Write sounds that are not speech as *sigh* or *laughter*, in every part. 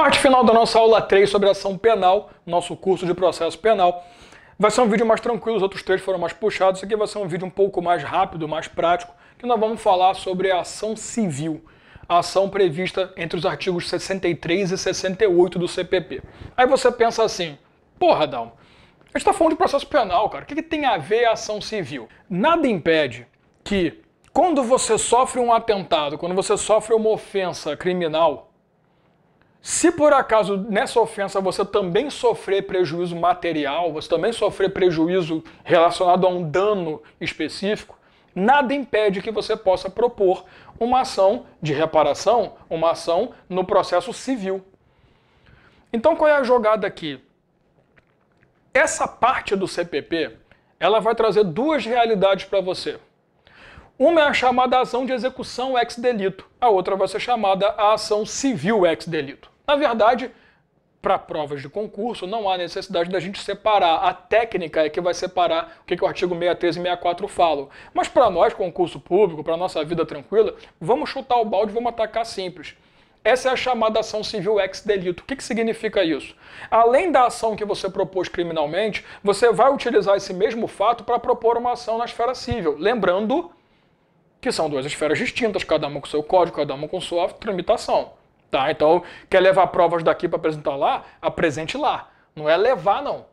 Parte final da nossa aula 3 sobre ação penal, nosso curso de processo penal. Vai ser um vídeo mais tranquilo, os outros três foram mais puxados. Esse aqui vai ser um vídeo um pouco mais rápido, mais prático, que nós vamos falar sobre a ação civil, a ação prevista entre os artigos 63 e 68 do CPP. Aí você pensa assim, porra, Dalmo, a gente está falando de processo penal, cara. O que, que tem a ver a ação civil? Nada impede que, quando você sofre um atentado, quando você sofre uma ofensa criminal, se por acaso nessa ofensa você também sofrer prejuízo material, você também sofrer prejuízo relacionado a um dano específico, nada impede que você possa propor uma ação de reparação, uma ação no processo civil. Então qual é a jogada aqui? Essa parte do CPP, ela vai trazer duas realidades para você. Uma é a chamada ação de execução ex delito, a outra vai ser chamada a ação civil ex delito. Na verdade, para provas de concurso, não há necessidade da gente separar. A técnica é que vai separar o que, que o artigo 63 e 64 falam. Mas para nós, concurso público, para nossa vida tranquila, vamos chutar o balde vamos atacar simples. Essa é a chamada ação civil ex delito. O que, que significa isso? Além da ação que você propôs criminalmente, você vai utilizar esse mesmo fato para propor uma ação na esfera civil. Lembrando que são duas esferas distintas, cada uma com seu código, cada uma com sua tramitação. Tá? Então, quer levar provas daqui para apresentar lá? Apresente lá. Não é levar, não.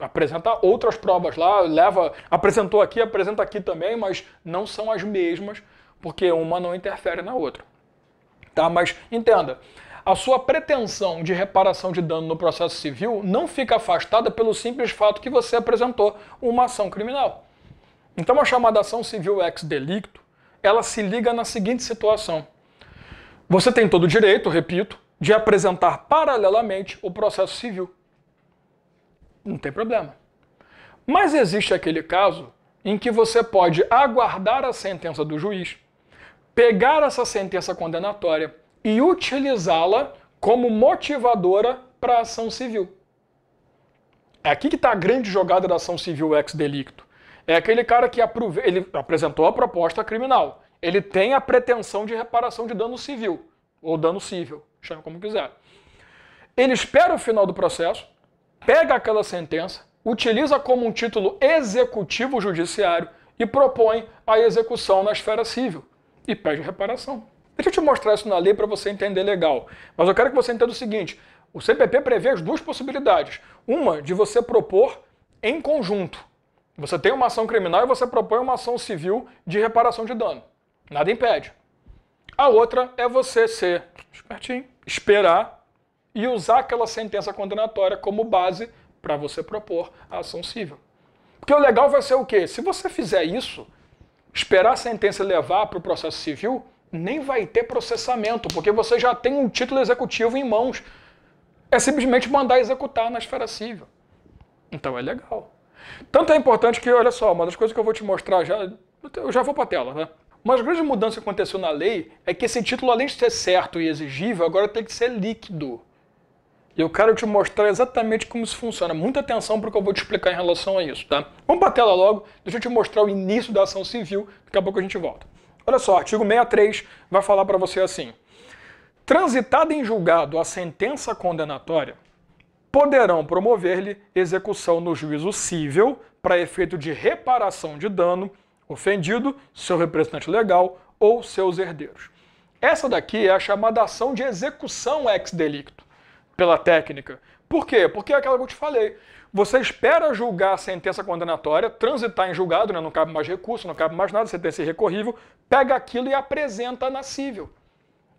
Apresenta outras provas lá, leva, apresentou aqui, apresenta aqui também, mas não são as mesmas, porque uma não interfere na outra. Tá? Mas entenda, a sua pretensão de reparação de dano no processo civil não fica afastada pelo simples fato que você apresentou uma ação criminal. Então, a chamada ação civil ex delicto, ela se liga na seguinte situação. Você tem todo o direito, repito, de apresentar paralelamente o processo civil. Não tem problema. Mas existe aquele caso em que você pode aguardar a sentença do juiz, pegar essa sentença condenatória e utilizá-la como motivadora para a ação civil. É aqui que está a grande jogada da ação civil ex delicto. É aquele cara que ele apresentou a proposta criminal ele tem a pretensão de reparação de dano civil, ou dano civil, chame como quiser. Ele espera o final do processo, pega aquela sentença, utiliza como um título executivo judiciário e propõe a execução na esfera civil e pede reparação. Deixa eu te mostrar isso na lei para você entender legal. Mas eu quero que você entenda o seguinte: o CPP prevê as duas possibilidades. Uma de você propor em conjunto. Você tem uma ação criminal e você propõe uma ação civil de reparação de dano. Nada impede. A outra é você ser espertinho, esperar e usar aquela sentença condenatória como base para você propor a ação civil. Porque o legal vai ser o quê? Se você fizer isso, esperar a sentença levar para o processo civil, nem vai ter processamento, porque você já tem um título executivo em mãos. É simplesmente mandar executar na esfera civil. Então é legal. Tanto é importante que, olha só, uma das coisas que eu vou te mostrar já. Eu já vou para a tela, né? Uma das grandes mudanças que aconteceu na lei é que esse título, além de ser certo e exigível, agora tem que ser líquido. E eu quero te mostrar exatamente como isso funciona. Muita atenção para o que eu vou te explicar em relação a isso, tá? Vamos para a tela logo, deixa eu te mostrar o início da ação civil, daqui a pouco a gente volta. Olha só, artigo 63 vai falar para você assim. Transitada em julgado a sentença condenatória, poderão promover-lhe execução no juízo civil para efeito de reparação de dano ofendido, seu representante legal ou seus herdeiros. Essa daqui é a chamada ação de execução ex delicto, pela técnica. Por quê? Porque é aquela que eu te falei. Você espera julgar a sentença condenatória, transitar em julgado, né? não cabe mais recurso, não cabe mais nada, sentença irrecorrível, pega aquilo e apresenta na cível.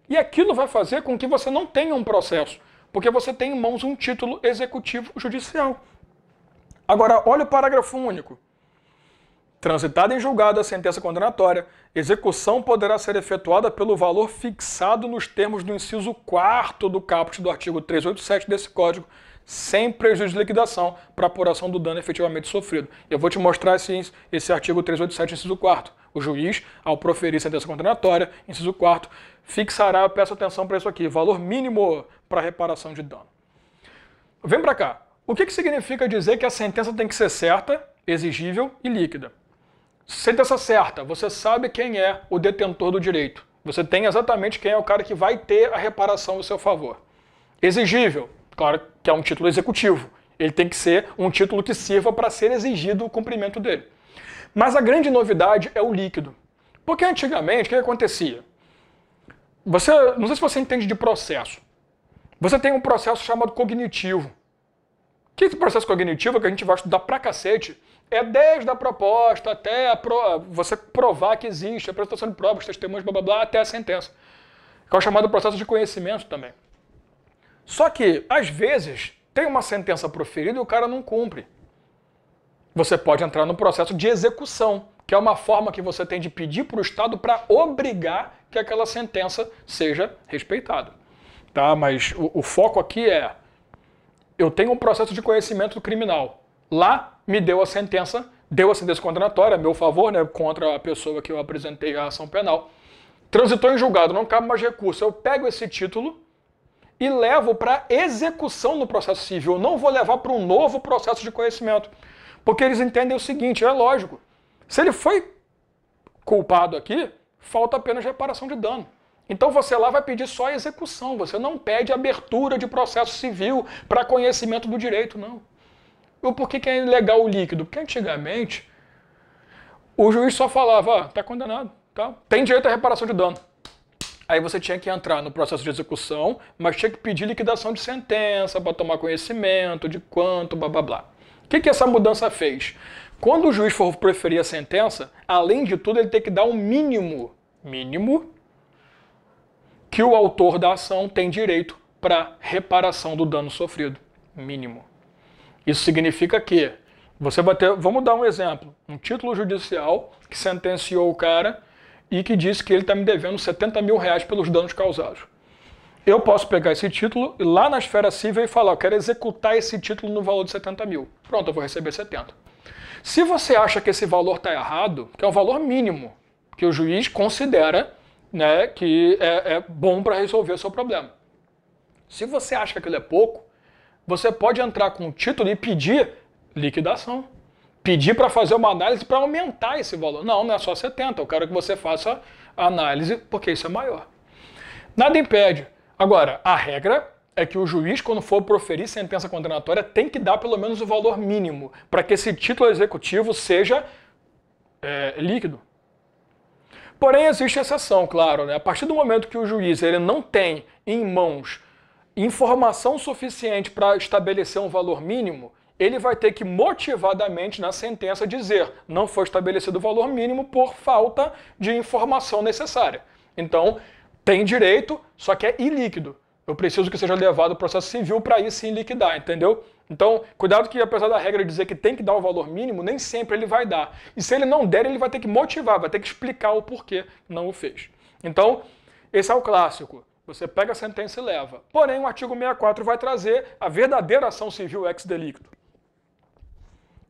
E aquilo vai fazer com que você não tenha um processo, porque você tem em mãos um título executivo judicial. Agora, olha o parágrafo único. Transitada em julgado a sentença condenatória, execução poderá ser efetuada pelo valor fixado nos termos do inciso 4 do caput do artigo 387 desse Código, sem prejuízo de liquidação para apuração do dano efetivamente sofrido. Eu vou te mostrar esse, esse artigo 387, inciso 4. O juiz, ao proferir sentença condenatória, inciso 4, fixará, peço atenção para isso aqui, valor mínimo para reparação de dano. Vem para cá. O que, que significa dizer que a sentença tem que ser certa, exigível e líquida? Sentença certa, você sabe quem é o detentor do direito. Você tem exatamente quem é o cara que vai ter a reparação ao seu favor. Exigível, claro que é um título executivo. Ele tem que ser um título que sirva para ser exigido o cumprimento dele. Mas a grande novidade é o líquido. Porque antigamente, o que acontecia? Você, não sei se você entende de processo. Você tem um processo chamado cognitivo. O que é esse processo cognitivo que a gente vai estudar pra cacete? É desde a proposta até a pro, você provar que existe, a apresentação de provas, testemunhos, blá blá blá, até a sentença. Que é o chamado processo de conhecimento também. Só que, às vezes, tem uma sentença proferida e o cara não cumpre. Você pode entrar no processo de execução, que é uma forma que você tem de pedir para o Estado para obrigar que aquela sentença seja respeitada. Tá? Mas o, o foco aqui é: eu tenho um processo de conhecimento criminal. Lá me deu a sentença, deu a sentença condenatória a meu favor, né, contra a pessoa que eu apresentei a ação penal. Transitou em julgado, não cabe mais recurso. Eu pego esse título e levo para execução no processo civil. Eu não vou levar para um novo processo de conhecimento. Porque eles entendem o seguinte: é lógico. Se ele foi culpado aqui, falta apenas reparação de dano. Então você lá vai pedir só a execução, você não pede abertura de processo civil para conhecimento do direito, não. E por que, que é ilegal o líquido? Porque antigamente o juiz só falava, ah, tá condenado, tá? tem direito à reparação de dano. Aí você tinha que entrar no processo de execução, mas tinha que pedir liquidação de sentença para tomar conhecimento de quanto, blá blá blá. O que, que essa mudança fez? Quando o juiz for preferir a sentença, além de tudo, ele tem que dar um mínimo, mínimo, que o autor da ação tem direito para reparação do dano sofrido. Mínimo. Isso significa que você vai ter, vamos dar um exemplo, um título judicial que sentenciou o cara e que disse que ele está me devendo 70 mil reais pelos danos causados. Eu posso pegar esse título e lá na esfera civil e falar, eu quero executar esse título no valor de 70 mil. Pronto, eu vou receber 70. Se você acha que esse valor está errado, que é um valor mínimo, que o juiz considera né, que é, é bom para resolver o seu problema. Se você acha que aquilo é pouco, você pode entrar com o título e pedir liquidação pedir para fazer uma análise para aumentar esse valor. Não, não é só 70. Eu quero que você faça a análise porque isso é maior. Nada impede. Agora, a regra é que o juiz, quando for proferir sentença condenatória, tem que dar pelo menos o valor mínimo para que esse título executivo seja é, líquido. Porém, existe exceção, claro. Né? A partir do momento que o juiz ele não tem em mãos informação suficiente para estabelecer um valor mínimo, ele vai ter que motivadamente na sentença dizer não foi estabelecido o valor mínimo por falta de informação necessária. Então, tem direito, só que é ilíquido. Eu preciso que seja levado ao processo civil para aí sim liquidar, entendeu? Então, cuidado que apesar da regra dizer que tem que dar o valor mínimo, nem sempre ele vai dar. E se ele não der, ele vai ter que motivar, vai ter que explicar o porquê não o fez. Então, esse é o clássico. Você pega a sentença e leva. Porém, o artigo 64 vai trazer a verdadeira ação civil ex delicto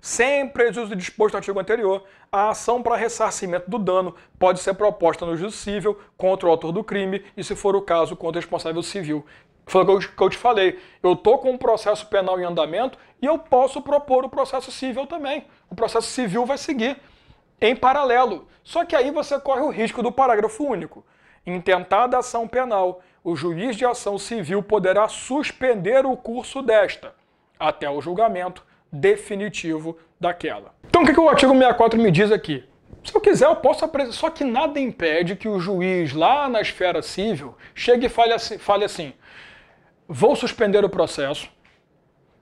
sem prejuízo disposto no artigo anterior, a ação para ressarcimento do dano pode ser proposta no juízo civil contra o autor do crime e, se for o caso, contra o responsável civil. Foi o que eu te falei. Eu estou com um processo penal em andamento e eu posso propor o processo civil também. O processo civil vai seguir em paralelo. Só que aí você corre o risco do parágrafo único. Intentada ação penal, o juiz de ação civil poderá suspender o curso desta até o julgamento definitivo daquela. Então o que, que o artigo 64 me diz aqui? Se eu quiser, eu posso apresentar. Só que nada impede que o juiz lá na esfera civil chegue e fale assim, fale assim: vou suspender o processo,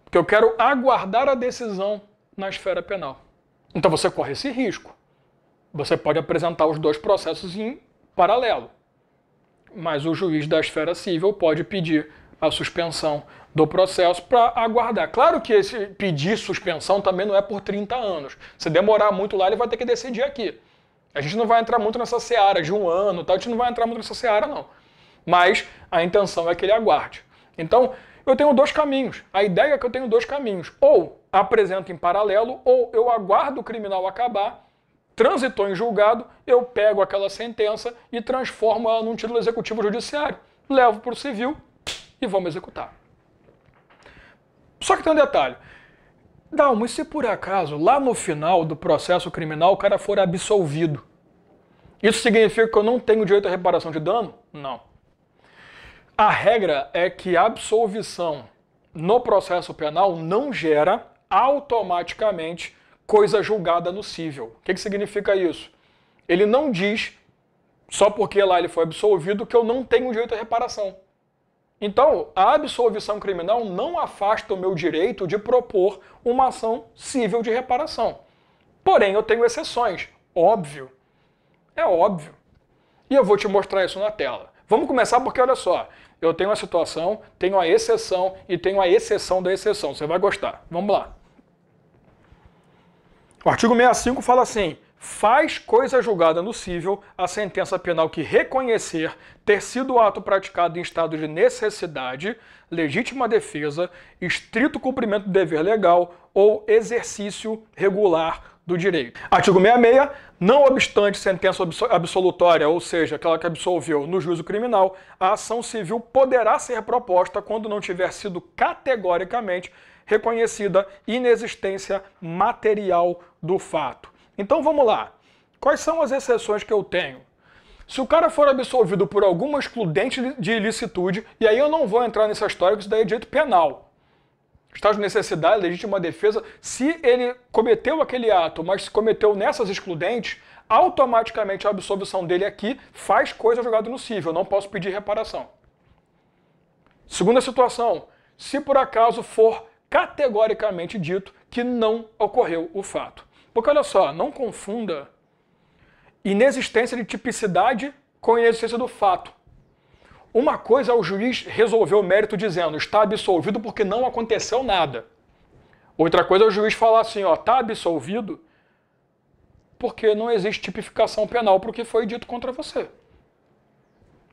porque eu quero aguardar a decisão na esfera penal. Então você corre esse risco. Você pode apresentar os dois processos em paralelo. Mas o juiz da esfera civil pode pedir a suspensão do processo para aguardar. Claro que esse pedir suspensão também não é por 30 anos. Se demorar muito lá, ele vai ter que decidir aqui. A gente não vai entrar muito nessa seara de um ano, tá? a gente não vai entrar muito nessa seara, não. Mas a intenção é que ele aguarde. Então, eu tenho dois caminhos. A ideia é que eu tenho dois caminhos. Ou apresento em paralelo, ou eu aguardo o criminal acabar, transitou em julgado, eu pego aquela sentença e transformo ela num título executivo judiciário. Levo para o civil e vamos executar. Só que tem um detalhe. Dalmo, e se por acaso, lá no final do processo criminal, o cara for absolvido? Isso significa que eu não tenho direito à reparação de dano? Não. A regra é que a absolvição no processo penal não gera automaticamente coisa julgada no cível. O que, que significa isso? Ele não diz, só porque lá ele foi absolvido, que eu não tenho direito à reparação. Então, a absolvição criminal não afasta o meu direito de propor uma ação civil de reparação. Porém, eu tenho exceções. Óbvio. É óbvio. E eu vou te mostrar isso na tela. Vamos começar porque, olha só, eu tenho a situação, tenho a exceção e tenho a exceção da exceção. Você vai gostar. Vamos lá. O artigo 65 fala assim: faz coisa julgada no cível a sentença penal que reconhecer ter sido o ato praticado em estado de necessidade, legítima defesa, estrito cumprimento do dever legal ou exercício regular do direito. Artigo 66. Não obstante sentença absolutória, ou seja, aquela que absolveu no juízo criminal, a ação civil poderá ser proposta quando não tiver sido categoricamente reconhecida inexistência material do fato. Então vamos lá. Quais são as exceções que eu tenho? Se o cara for absolvido por alguma excludente de ilicitude, e aí eu não vou entrar nessa história, que isso daí é direito penal. Estado de necessidade, legítima defesa, se ele cometeu aquele ato, mas cometeu nessas excludentes, automaticamente a absolvição dele aqui faz coisa jogada no cível, eu não posso pedir reparação. Segunda situação, se por acaso for categoricamente dito que não ocorreu o fato. Porque olha só, não confunda inexistência de tipicidade com inexistência do fato. Uma coisa é o juiz resolver o mérito dizendo está absolvido porque não aconteceu nada. Outra coisa é o juiz falar assim, ó, está absolvido porque não existe tipificação penal para o que foi dito contra você.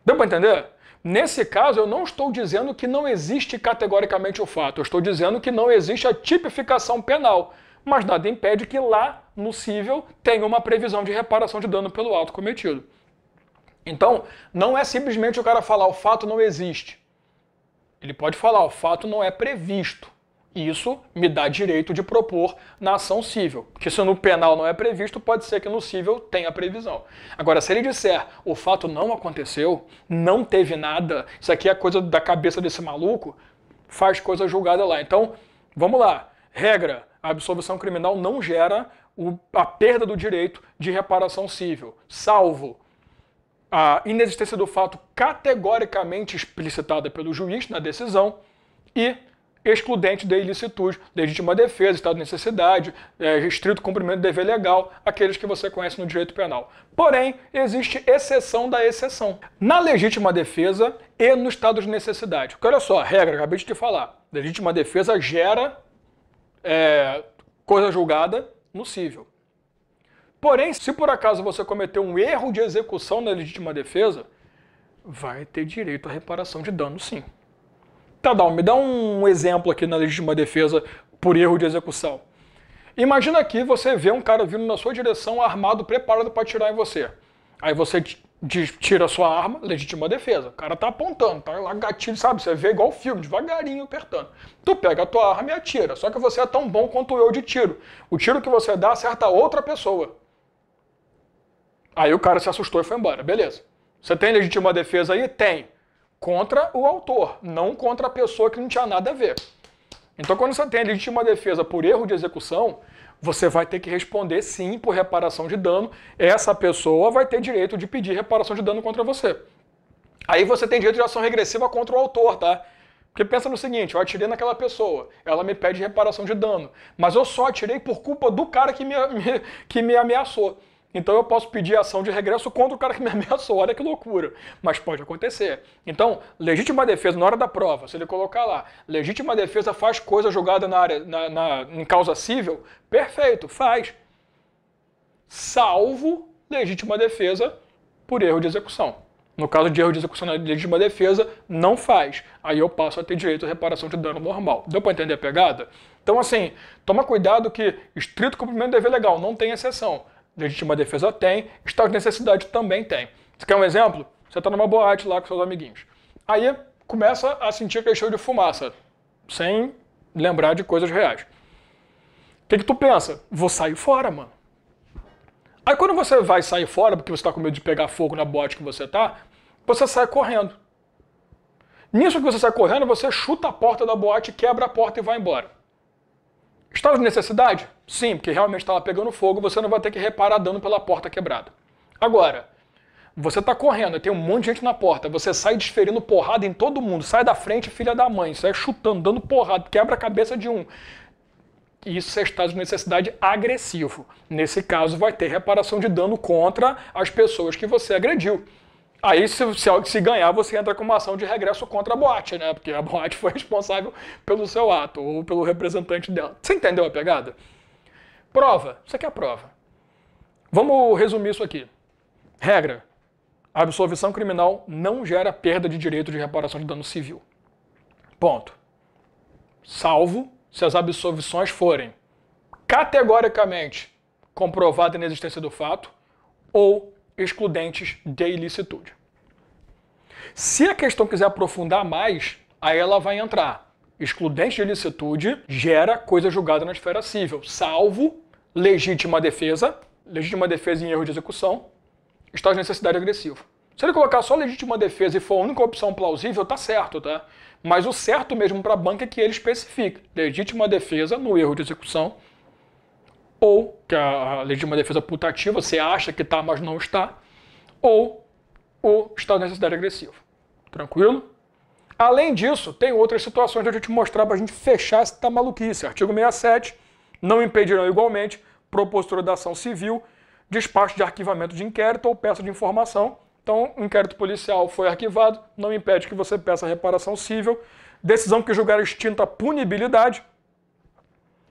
Deu para entender? Nesse caso, eu não estou dizendo que não existe categoricamente o fato, eu estou dizendo que não existe a tipificação penal mas nada impede que lá no cível tenha uma previsão de reparação de dano pelo ato cometido. Então, não é simplesmente o cara falar o fato não existe. Ele pode falar o fato não é previsto. Isso me dá direito de propor na ação civil. Porque se no penal não é previsto, pode ser que no civil tenha previsão. Agora, se ele disser o fato não aconteceu, não teve nada, isso aqui é coisa da cabeça desse maluco, faz coisa julgada lá. Então, vamos lá. Regra: a absolvição criminal não gera o, a perda do direito de reparação civil, salvo a inexistência do fato categoricamente explicitada pelo juiz na decisão e excludente da ilicitude, legítima defesa, estado de necessidade, é, restrito cumprimento do dever legal, aqueles que você conhece no direito penal. Porém, existe exceção da exceção. Na legítima defesa e no estado de necessidade. Porque olha só, a regra, acabei de te falar. Legítima defesa gera é, coisa julgada no cível. Porém, se por acaso você cometeu um erro de execução na legítima defesa, vai ter direito à reparação de dano sim. Tá, Dal, me dá um exemplo aqui na legítima defesa por erro de execução. Imagina aqui você vê um cara vindo na sua direção armado, preparado para atirar em você. Aí você tira a sua arma, legítima defesa. O cara tá apontando, tá lá gatilho, sabe? Você vê igual filme, devagarinho apertando. Tu pega a tua arma e atira. Só que você é tão bom quanto eu de tiro. O tiro que você dá acerta outra pessoa. Aí o cara se assustou e foi embora. Beleza. Você tem legítima defesa aí? Tem. Contra o autor, não contra a pessoa que não tinha nada a ver. Então, quando você tem legítima defesa por erro de execução, você vai ter que responder sim por reparação de dano. Essa pessoa vai ter direito de pedir reparação de dano contra você. Aí você tem direito de ação regressiva contra o autor, tá? Porque pensa no seguinte, eu atirei naquela pessoa, ela me pede reparação de dano, mas eu só atirei por culpa do cara que me, *laughs* me que me ameaçou. Então eu posso pedir ação de regresso contra o cara que me *laughs* ameaçou. Olha que loucura. Mas pode acontecer. Então, legítima defesa, na hora da prova, se ele colocar lá, legítima defesa faz coisa julgada na área, na, na, em causa civil, perfeito, faz. Salvo legítima defesa por erro de execução. No caso de erro de execução na legítima defesa, não faz. Aí eu passo a ter direito à reparação de dano normal. Deu para entender a pegada? Então, assim, toma cuidado que estrito cumprimento do dever legal, não tem exceção legítima defesa tem, estado de necessidade também tem. Você quer um exemplo? Você está numa boate lá com seus amiguinhos. Aí começa a sentir aquele cheiro de fumaça, sem lembrar de coisas reais. O que, que tu pensa? Vou sair fora, mano. Aí quando você vai sair fora, porque você está com medo de pegar fogo na boate que você tá, você sai correndo. Nisso que você sai correndo, você chuta a porta da boate, quebra a porta e vai embora. Estava de necessidade? Sim, porque realmente estava pegando fogo, você não vai ter que reparar dano pela porta quebrada. Agora, você está correndo, tem um monte de gente na porta, você sai desferindo porrada em todo mundo, sai da frente, filha da mãe, sai chutando, dando porrada, quebra a cabeça de um. Isso é estado de necessidade agressivo. Nesse caso, vai ter reparação de dano contra as pessoas que você agrediu. Aí, se, se, ganhar, você entra com uma ação de regresso contra a boate, né? Porque a *laughs* boate foi responsável pelo seu ato ou pelo representante dela. Você entendeu a pegada? Prova. Isso aqui é a prova. Vamos resumir isso aqui. Regra: a absolvição criminal não gera perda de direito de reparação de dano civil. Ponto. Salvo se as absolvições forem categoricamente comprovada a inexistência do fato ou excludentes de ilicitude. Se a questão quiser aprofundar mais, aí ela vai entrar. Excludente de ilicitude gera coisa julgada na esfera civil, salvo legítima defesa, legítima defesa em erro de execução, estado de necessidade agressivo. Se ele colocar só legítima defesa e for a única opção plausível, tá certo, tá? Mas o certo mesmo para a banca é que ele especifique legítima defesa no erro de execução, ou que a legítima defesa putativa você acha que está, mas não está, ou o estado de necessidade agressivo. Tranquilo? Além disso, tem outras situações que eu te mostrar para a gente fechar essa maluquice. Artigo 67, não impedirão igualmente propositura da ação civil, despacho de arquivamento de inquérito ou peça de informação. Então, o inquérito policial foi arquivado, não impede que você peça reparação civil. Decisão que julgar extinta punibilidade,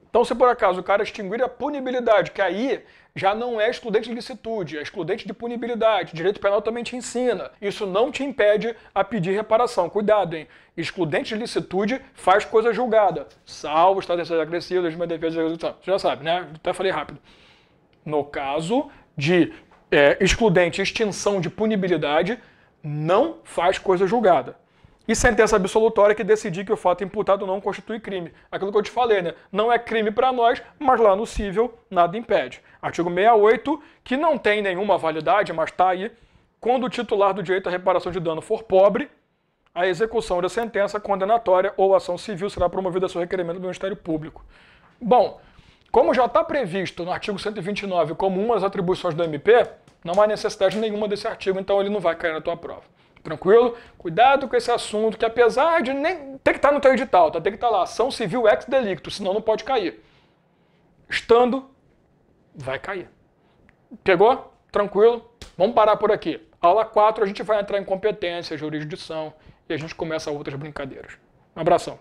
então, se por acaso o cara extinguir a punibilidade, que aí já não é excludente de licitude, é excludente de punibilidade, direito penal também te ensina. Isso não te impede a pedir reparação. Cuidado, hein? Excludente de licitude faz coisa julgada, salvo estado de agressivo, legítima defesa de execução. Você já sabe, né? Até falei rápido. No caso de é, excludente extinção de punibilidade, não faz coisa julgada e sentença absolutória que decidir que o fato imputado não constitui crime. Aquilo que eu te falei, né? Não é crime para nós, mas lá no cível nada impede. Artigo 68, que não tem nenhuma validade, mas está aí. Quando o titular do direito à reparação de dano for pobre, a execução da sentença condenatória ou ação civil será promovida a seu requerimento do Ministério Público. Bom, como já está previsto no artigo 129 como uma das atribuições do MP, não há necessidade nenhuma desse artigo, então ele não vai cair na tua prova. Tranquilo? Cuidado com esse assunto, que apesar de nem ter que estar tá no teu edital, tá? tem que estar tá lá, ação civil ex delicto, senão não pode cair. Estando, vai cair. Pegou? Tranquilo? Vamos parar por aqui. Aula 4 a gente vai entrar em competência, jurisdição e a gente começa outras brincadeiras. Um abração.